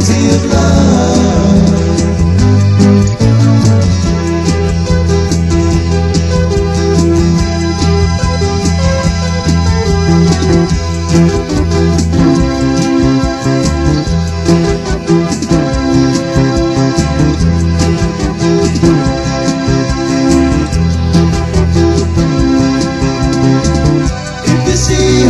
Guilty of love. You see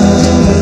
amar.